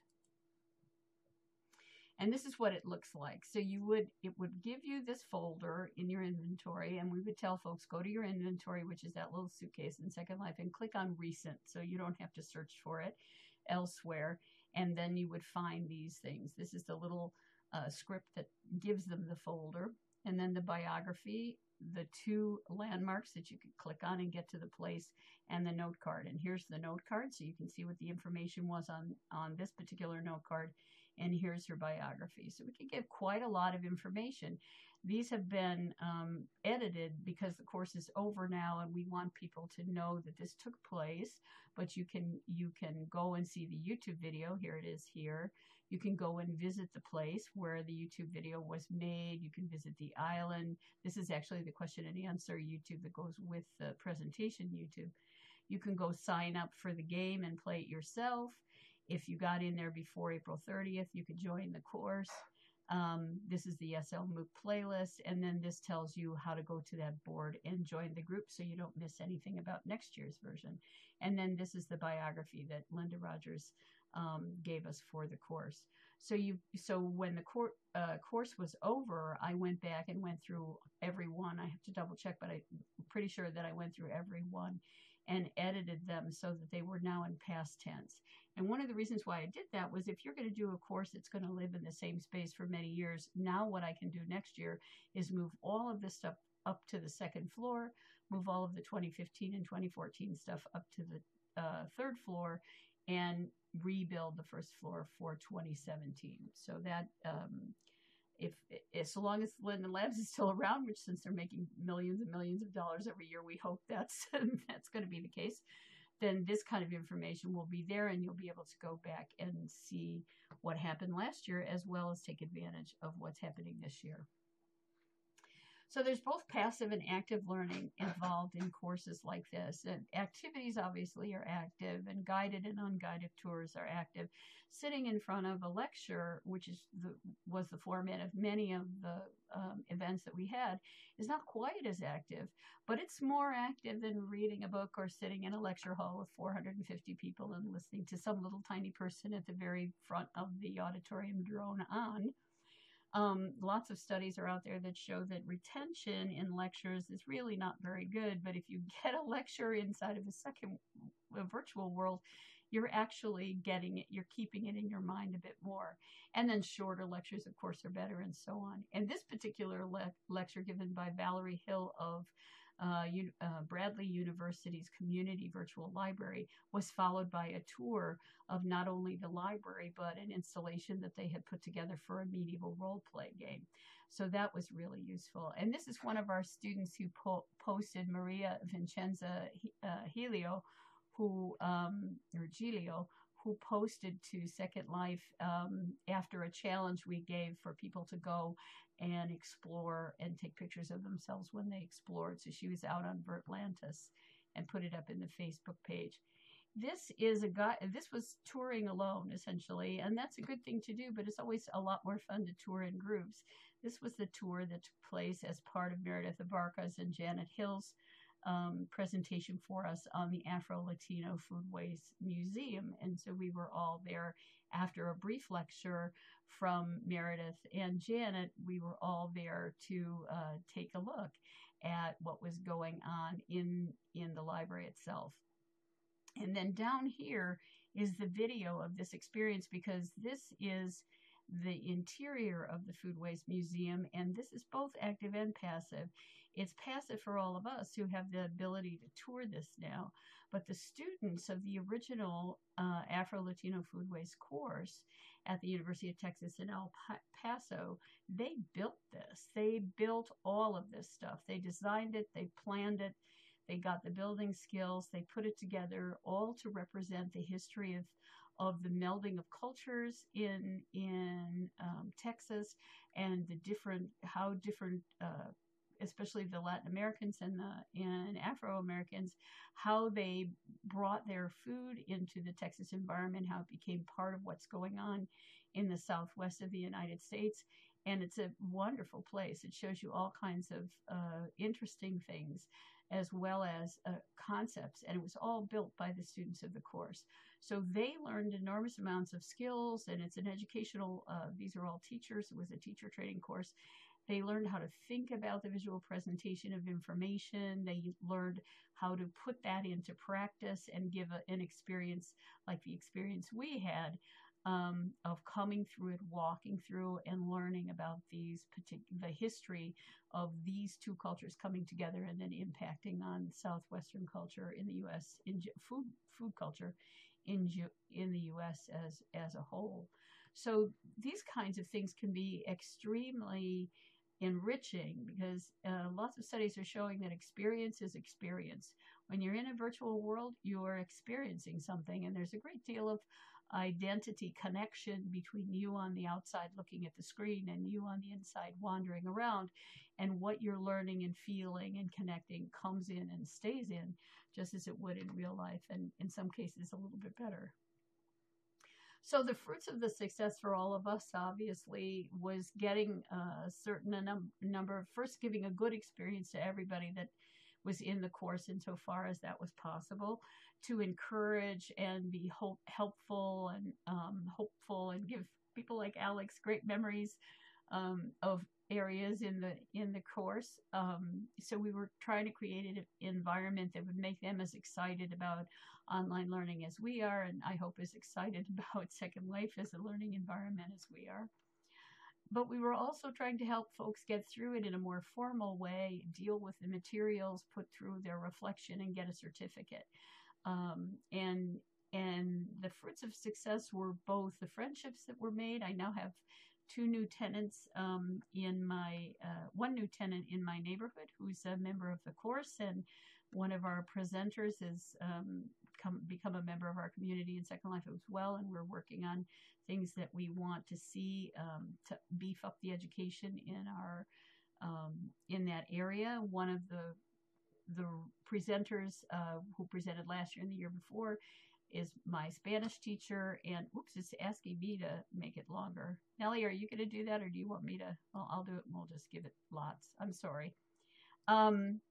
And this is what it looks like. So you would, it would give you this folder in your inventory and we would tell folks, go to your inventory, which is that little suitcase in Second Life and click on recent. So you don't have to search for it elsewhere and then you would find these things. This is the little uh, script that gives them the folder, and then the biography, the two landmarks that you could click on and get to the place, and the note card. And here's the note card, so you can see what the information was on on this particular note card. And here's her biography. So we could give quite a lot of information. These have been um, edited because the course is over now, and we want people to know that this took place. But you can you can go and see the YouTube video. Here it is. Here you can go and visit the place where the YouTube video was made. You can visit the island. This is actually the question and answer YouTube that goes with the presentation YouTube. You can go sign up for the game and play it yourself. If you got in there before April 30th, you could join the course. Um, this is the SL MOOC playlist, and then this tells you how to go to that board and join the group so you don't miss anything about next year's version. And then this is the biography that Linda Rogers um, gave us for the course. So you, so when the cor- uh, course was over, I went back and went through every one. I have to double check, but I'm pretty sure that I went through every one and edited them so that they were now in past tense. And one of the reasons why I did that was if you're going to do a course that's going to live in the same space for many years, now what I can do next year is move all of this stuff up to the second floor, move all of the 2015 and 2014 stuff up to the uh, third floor, and rebuild the first floor for 2017. So that um, if, if so long as Linden Labs is still around, which since they're making millions and millions of dollars every year, we hope that's that's going to be the case. Then this kind of information will be there, and you'll be able to go back and see what happened last year, as well as take advantage of what's happening this year. So there's both passive and active learning involved in courses like this. And activities obviously are active, and guided and unguided tours are active. Sitting in front of a lecture, which is the, was the format of many of the um, events that we had, is not quite as active, but it's more active than reading a book or sitting in a lecture hall with 450 people and listening to some little tiny person at the very front of the auditorium drone on. Um, lots of studies are out there that show that retention in lectures is really not very good. But if you get a lecture inside of a second a virtual world, you're actually getting it, you're keeping it in your mind a bit more. And then shorter lectures, of course, are better, and so on. And this particular le- lecture given by Valerie Hill of uh, uh, Bradley University's community virtual library was followed by a tour of not only the library but an installation that they had put together for a medieval role play game. So that was really useful. And this is one of our students who po- posted, Maria Vincenza uh, Helio, who um, or Gilio, who posted to Second Life um, after a challenge we gave for people to go and explore and take pictures of themselves when they explored. So she was out on Virtlantis and put it up in the Facebook page. This is a guy, this was touring alone essentially, and that's a good thing to do, but it's always a lot more fun to tour in groups. This was the tour that took place as part of Meredith Abarca's and Janet Hill's um, presentation for us on the Afro Latino Foodways Museum. And so we were all there after a brief lecture from Meredith and Janet. We were all there to uh, take a look at what was going on in, in the library itself. And then down here is the video of this experience because this is the interior of the Foodways Museum, and this is both active and passive. It's passive for all of us who have the ability to tour this now, but the students of the original uh, Afro Latino Foodways course at the University of Texas in El Paso, they built this. They built all of this stuff. They designed it, they planned it, they got the building skills, they put it together all to represent the history of of the melding of cultures in in um, Texas and the different how different uh, especially the Latin Americans and the and Afro Americans, how they brought their food into the Texas environment, how it became part of what's going on in the southwest of the United States. And it's a wonderful place. It shows you all kinds of uh, interesting things as well as uh, concepts. And it was all built by the students of the course. So they learned enormous amounts of skills, and it's an educational, uh, these are all teachers. It was a teacher training course. They learned how to think about the visual presentation of information. They learned how to put that into practice and give a, an experience like the experience we had um, of coming through it, walking through, and learning about these particular the history of these two cultures coming together and then impacting on southwestern culture in the U.S. in food food culture in in the U.S. as as a whole. So these kinds of things can be extremely enriching because uh, lots of studies are showing that experience is experience. When you're in a virtual world, you are experiencing something, and there's a great deal of identity connection between you on the outside looking at the screen and you on the inside wandering around. And what you're learning and feeling and connecting comes in and stays in just as it would in real life, and in some cases, a little bit better. So the fruits of the success for all of us, obviously, was getting a certain num- number, first giving a good experience to everybody that was in the course insofar as that was possible, to encourage and be hope, helpful and um, hopeful and give people like Alex great memories um, of areas in the in the course. Um, so we were trying to create an environment that would make them as excited about online learning as we are, and I hope as excited about Second Life as a learning environment as we are. But we were also trying to help folks get through it in a more formal way, deal with the materials, put through their reflection, and get a certificate. Um, and and the fruits of success were both the friendships that were made. I now have two new tenants um, in my uh, one new tenant in my neighborhood who's a member of the course and one of our presenters has um, come become a member of our community in second life as well and we're working on things that we want to see um, to beef up the education in our um, in that area one of the the presenters uh, who presented last year and the year before is my Spanish teacher. And oops, it's asking me to make it longer. Nellie, are you going to do that or do you want me to? Well, I'll do it and we'll just give it lots. I'm sorry. Um,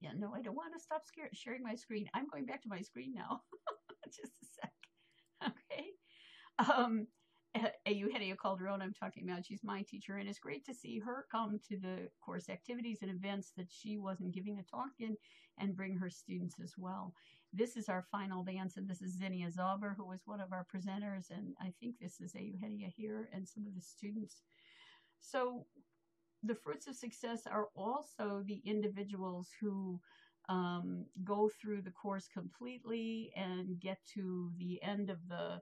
yeah, no, I don't want to stop sharing my screen. I'm going back to my screen now. just a sec. Okay. Um, Eugenia Calderon, I'm talking about, she's my teacher, and it's great to see her come to the course activities and events that she wasn't giving a talk in and bring her students as well. This is our final dance, and this is Zinnia Zauber, who was one of our presenters, and I think this is Eugenia here and some of the students. So the fruits of success are also the individuals who um, go through the course completely and get to the end of the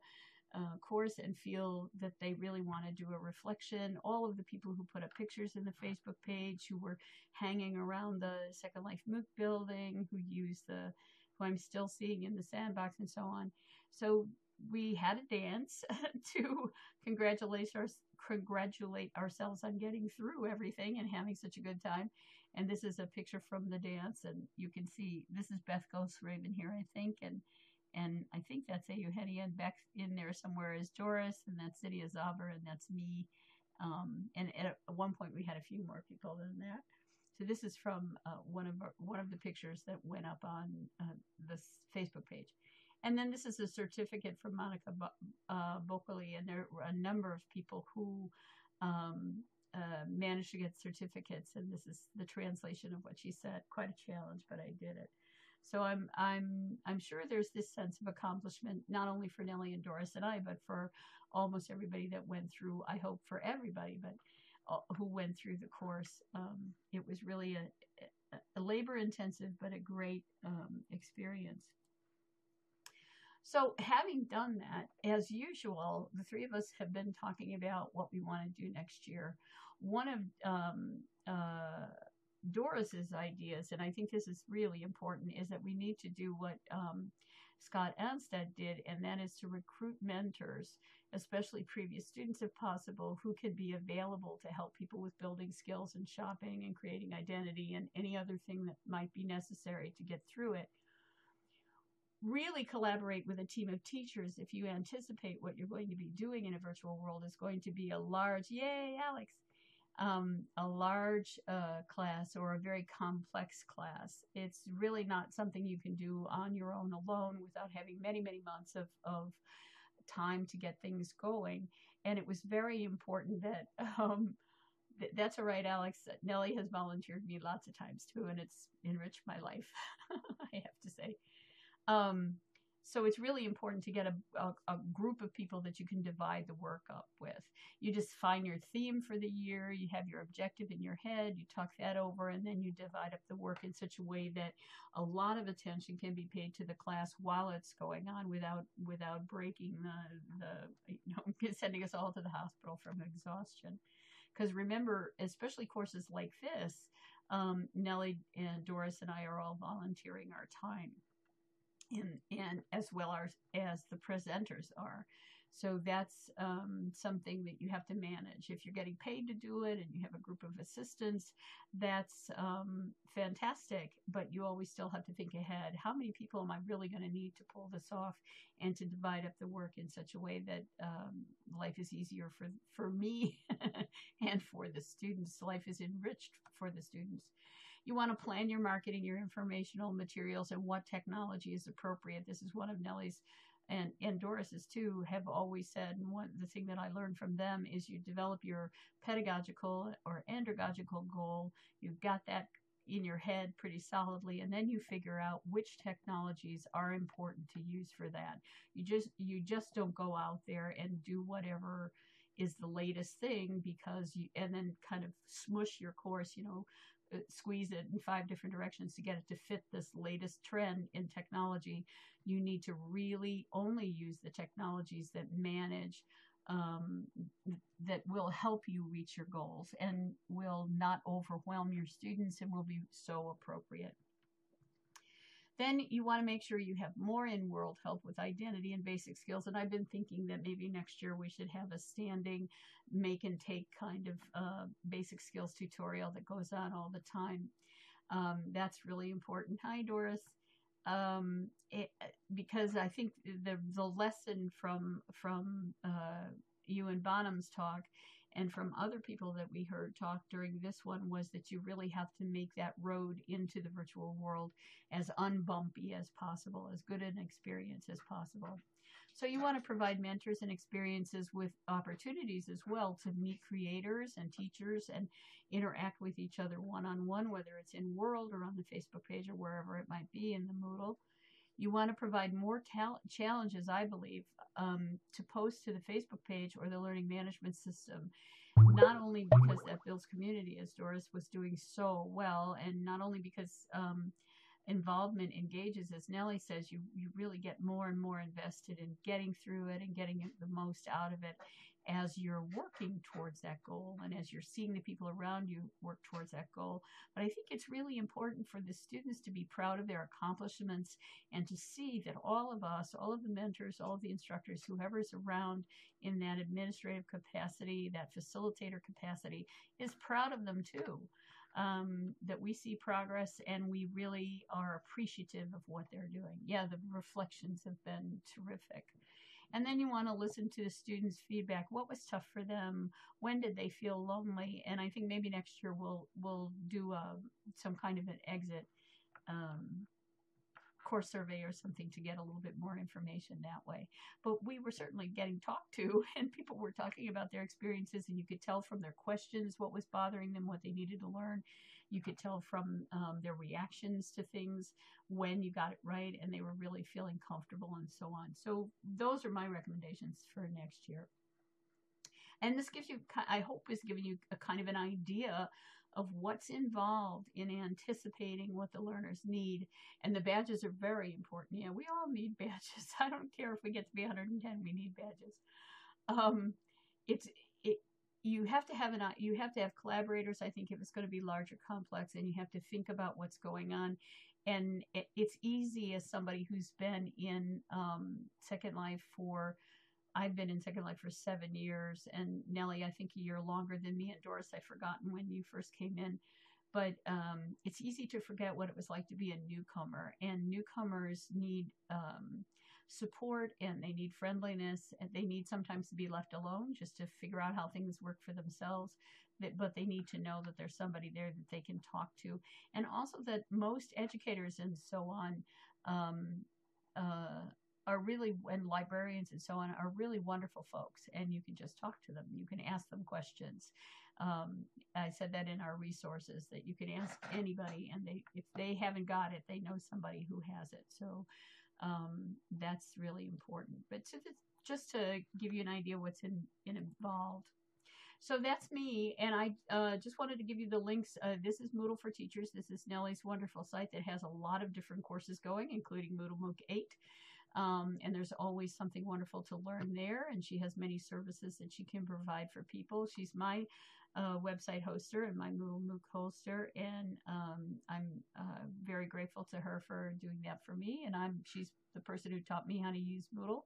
uh, course and feel that they really want to do a reflection. All of the people who put up pictures in the Facebook page, who were hanging around the Second Life MOOC building, who used the who I'm still seeing in the sandbox and so on. So we had a dance to congratulate our, congratulate ourselves on getting through everything and having such a good time. And this is a picture from the dance, and you can see this is Beth Ghost Raven here, I think, and and I think that's Eugenia, and back in there somewhere is Doris, and that's Zinnia Zauber, and that's me. Um, and at one point we had a few more people than that. So this is from uh, one of our, one of the pictures that went up on uh, this Facebook page. And then this is a certificate from Monica uh, and there were a number of people who um, uh, managed to get certificates. And this is the translation of what she said. Quite a challenge, but I did it. So I'm I'm I'm sure there's this sense of accomplishment not only for Nellie and Doris and I, but for almost everybody that went through. I hope for everybody, but uh, who went through the course. Um, it was really a, a labor intensive but a great um, experience. So, having done that, as usual, the three of us have been talking about what we want to do next year. One of um, uh, Doris's ideas, and I think this is really important, is that we need to do what um, Scott Anstead did, and that is to recruit mentors, especially previous students if possible, who can be available to help people with building skills and shopping and creating identity and any other thing that might be necessary to get through it really collaborate with a team of teachers if you anticipate what you're going to be doing in a virtual world is going to be a large, yay, Alex, um, a large uh, class or a very complex class. It's really not something you can do on your own alone without having many, many months of, of time to get things going. And it was very important that. Um, that's all right, Alex. Nellie has volunteered me lots of times too, and it's enriched my life, I have to say. Um, so it's really important to get a, a, a, group of people that you can divide the work up with. You just find your theme for the year, you have your objective in your head, you talk that over, and then you divide up the work in such a way that a lot of attention can be paid to the class while it's going on without without breaking the, the you know, sending us all to the hospital from exhaustion. Because remember, especially courses like this, um, Nellie and Doris and I are all volunteering our time and, and as well as, as the presenters are. So that's um, something that you have to manage. If you're getting paid to do it and you have a group of assistants, that's um, fantastic. But you always still have to think ahead. How many people am I really going to need to pull this off and to divide up the work in such a way that um, life is easier for, for me and for the students? Life is enriched for the students. You want to plan your marketing, your informational materials, and what technology is appropriate. This is one of Nellie's and, and Doris's too have always said, and one the thing that I learned from them is you develop your pedagogical or andragogical goal. You've got that in your head pretty solidly and then you figure out which technologies are important to use for that you just you just don't go out there and do whatever is the latest thing because you and then kind of smush your course you know squeeze it in five different directions to get it to fit this latest trend in technology. You need to really only use the technologies that manage um, that will help you reach your goals and will not overwhelm your students and will be so appropriate. Then you want to make sure you have more in world help with identity and basic skills. And I've been thinking that maybe next year we should have a standing make and take kind of uh, basic skills tutorial that goes on all the time. Um, that's really important. Hi, Doris. Um, it, because I think the the lesson from from uh, you and Bonham's talk and from other people that we heard talk during this one was that you really have to make that road into the virtual world as unbumpy as possible, as good an experience as possible. So you want to provide mentors and experiences with opportunities as well to meet creators and teachers and interact with each other one-on-one, whether it's in World or on the Facebook page or wherever it might be in the Moodle. You want to provide more ta- challenges, I believe, um, to post to the Facebook page or the learning management system. Not only because that builds community, as Doris was doing so well, and not only because um, involvement engages, as Nellie says, you, you really get more and more invested in getting through it and getting the most out of it as you're working towards that goal and as you're seeing the people around you work towards that goal. But I think it's really important for the students to be proud of their accomplishments and to see that all of us, all of the mentors, all of the instructors, whoever's around in that administrative capacity, that facilitator capacity, is proud of them too. Um, that we see progress and we really are appreciative of what they're doing. Yeah, the reflections have been terrific. And then you want to listen to the students' feedback. What was tough for them? When did they feel lonely? And I think maybe next year we'll we'll do a, um, some kind of an exit um, course survey or something to get a little bit more information that way. But we were certainly getting talked to, and people were talking about their experiences, and you could tell from their questions what was bothering them, what they needed to learn. You could tell from um, their reactions to things when you got it right and they were really feeling comfortable and so on. So those are my recommendations for next year. And this gives you, I hope, is giving you a kind of an idea of what's involved in anticipating what the learners need. And the badges are very important. Yeah, we all need badges. I don't care if we get to be 110, we need badges. Um, it's it, you have to have an you have to have collaborators. I think if it's going to be larger, complex, and you have to think about what's going on. And it, it's easy as somebody who's been in um, Second Life for I've been in Second Life for seven years, and Nellie, I think a year longer than me. And Doris, I've forgotten when you first came in. But um, it's easy to forget what it was like to be a newcomer, and newcomers need um, support and they need friendliness, and they need sometimes to be left alone just to figure out how things work for themselves. But they need to know that there's somebody there that they can talk to, and also that most educators and so on um, uh, are really and librarians and so on are really wonderful folks and you can just talk to them. You can ask them questions. Um, i said that in our resources that you can ask anybody and they if they haven't got it they know somebody who has it. So um, that's really important but to the, just to give you an idea what's in, in involved so that's me, and I uh, just wanted to give you the links. Uh, this is Moodle for Teachers. This is Nellie's wonderful site that has a lot of different courses going, including Moodle MOOC 8. Um, and there's always something wonderful to learn there. And she has many services that she can provide for people. She's my uh, website hoster and my Moodle MOOC hoster, and um, I'm uh, very grateful to her for doing that for me. And I'm she's the person who taught me how to use Moodle.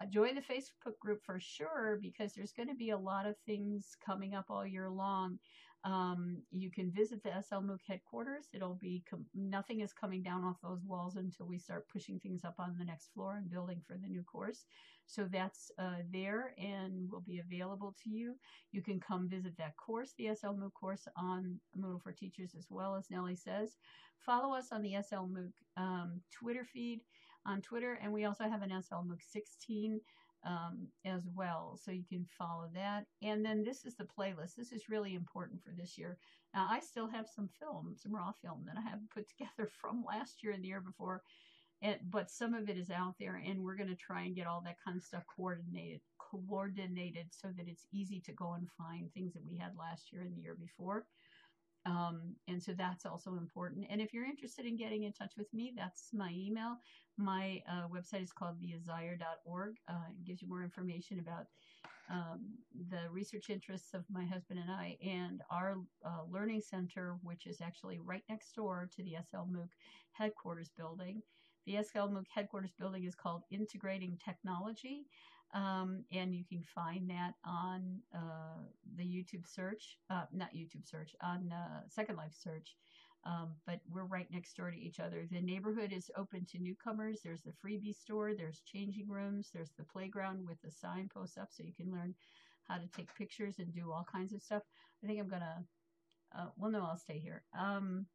Uh, join the Facebook group for sure because there's going to be a lot of things coming up all year long. Um, you can visit the SL MOOC headquarters. It'll be com- nothing is coming down off those walls until we start pushing things up on the next floor and building for the new course. So that's uh, there and will be available to you. You can come visit that course, the SL MOOC course on Moodle for Teachers, as well as Nellie says. Follow us on the SL MOOC um, Twitter feed on Twitter, and we also have an SL MOOC 16 um, as well. So you can follow that. And then this is the playlist. This is really important for this year. Now, I still have some film, some raw film that I haven't put together from last year and the year before. And, but some of it is out there, and we're going to try and get all that kind of stuff coordinated, coordinated, so that it's easy to go and find things that we had last year and the year before. Um, and so that's also important. And if you're interested in getting in touch with me, that's my email. My uh, website is called theazire.org. Uh, it gives you more information about um, the research interests of my husband and I and our uh, learning center, which is actually right next door to the SL MOOC headquarters building. The SL MOOC headquarters building is called Integrating Technology. Um, and you can find that on uh, the YouTube search, uh, not YouTube search, on uh, Second Life search. Um, but we're right next door to each other. The neighborhood is open to newcomers. There's the freebie store, there's changing rooms, there's the playground with the signposts up so you can learn how to take pictures and do all kinds of stuff. I think I'm going to, uh, well, no, I'll stay here. Um,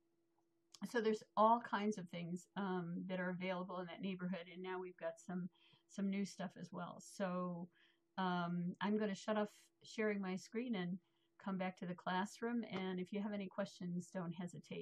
so there's all kinds of things um, that are available in that neighborhood, and now we've got some some new stuff as well. So um, I'm going to shut off sharing my screen and come back to the classroom. And if you have any questions, don't hesitate.